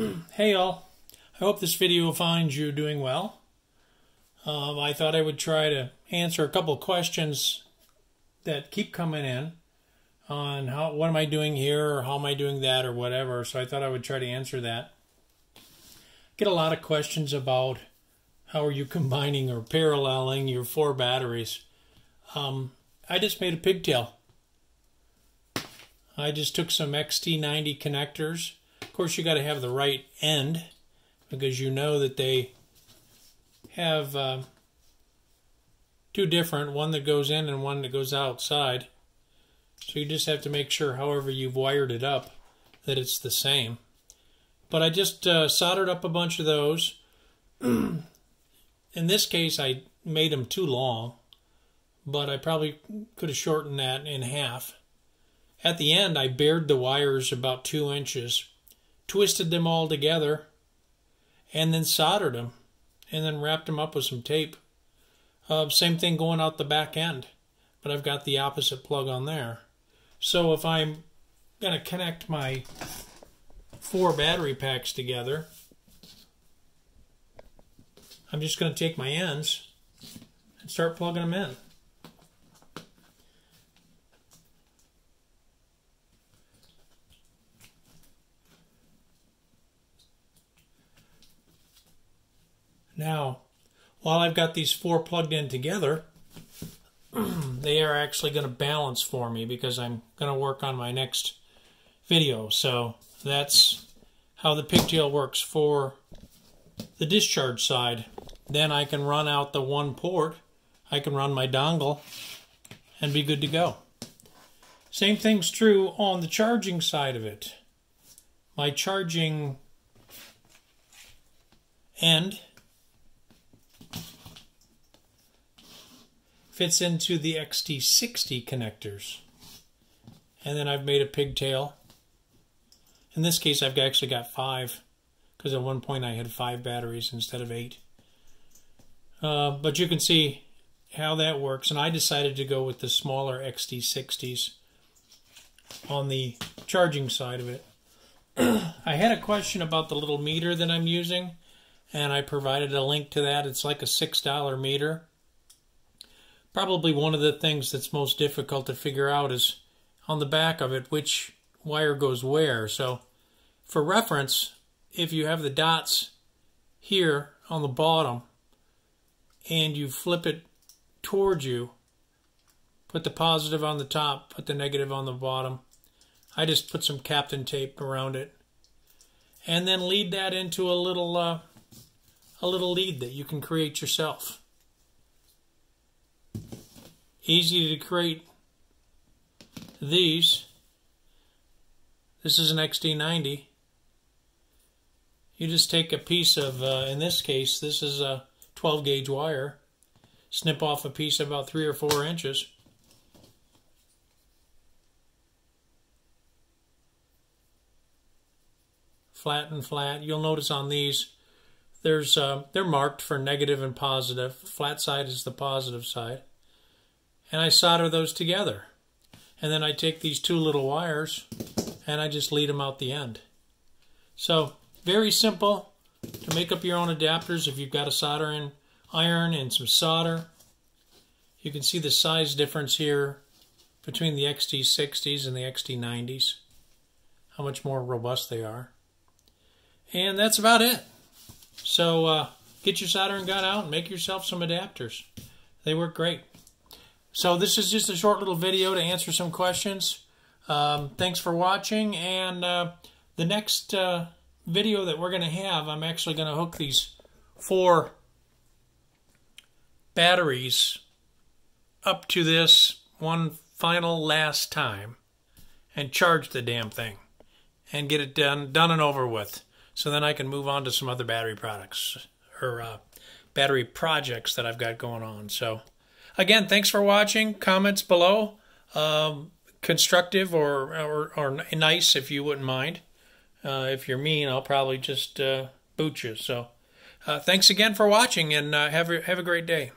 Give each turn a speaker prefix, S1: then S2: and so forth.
S1: hey all, I hope this video finds you doing well. Um, I thought I would try to answer a couple questions that keep coming in on how what am I doing here or how am I doing that or whatever. So I thought I would try to answer that. Get a lot of questions about how are you combining or paralleling your four batteries. Um, I just made a pigtail. I just took some XT90 connectors course, you got to have the right end because you know that they have uh, two different, one that goes in and one that goes outside. So you just have to make sure, however you've wired it up, that it's the same. But I just uh, soldered up a bunch of those. in this case, I made them too long, but I probably could have shortened that in half. At the end, I bared the wires about two inches twisted them all together, and then soldered them, and then wrapped them up with some tape. Uh, same thing going out the back end, but I've got the opposite plug on there. So if I'm going to connect my four battery packs together, I'm just going to take my ends and start plugging them in. Now, while I've got these four plugged in together, they are actually going to balance for me because I'm going to work on my next video. So that's how the pigtail works for the discharge side. Then I can run out the one port, I can run my dongle, and be good to go. Same thing's true on the charging side of it. My charging end fits into the XT60 connectors. And then I've made a pigtail. In this case, I've actually got five, because at one point I had five batteries instead of eight. Uh, but you can see how that works. And I decided to go with the smaller XT60s on the charging side of it. I had a question about the little meter that I'm using, and I provided a link to that. It's like a $6 meter probably one of the things that's most difficult to figure out is on the back of it which wire goes where. So for reference, if you have the dots here on the bottom and you flip it towards you, put the positive on the top, put the negative on the bottom. I just put some Kapton tape around it and then lead that into a little uh, a little lead that you can create yourself easy to create these. This is an XT90. You just take a piece of, uh, in this case, this is a 12 gauge wire. Snip off a piece about three or four inches. Flat and flat. You'll notice on these, there's uh, they're marked for negative and positive. Flat side is the positive side and I solder those together. And then I take these two little wires and I just lead them out the end. So very simple to make up your own adapters if you've got a soldering iron and some solder. You can see the size difference here between the XT60s and the XT90s, how much more robust they are. And that's about it. So uh, get your soldering gun out and make yourself some adapters. They work great. So this is just a short little video to answer some questions. Um, thanks for watching, and uh, the next uh, video that we're going to have, I'm actually going to hook these four batteries up to this one final last time and charge the damn thing and get it done done and over with so then I can move on to some other battery products or uh, battery projects that I've got going on so Again, thanks for watching. Comments below, um, constructive or, or, or nice if you wouldn't mind. Uh, if you're mean, I'll probably just uh, boot you. So, uh, thanks again for watching, and uh, have a, have a great day.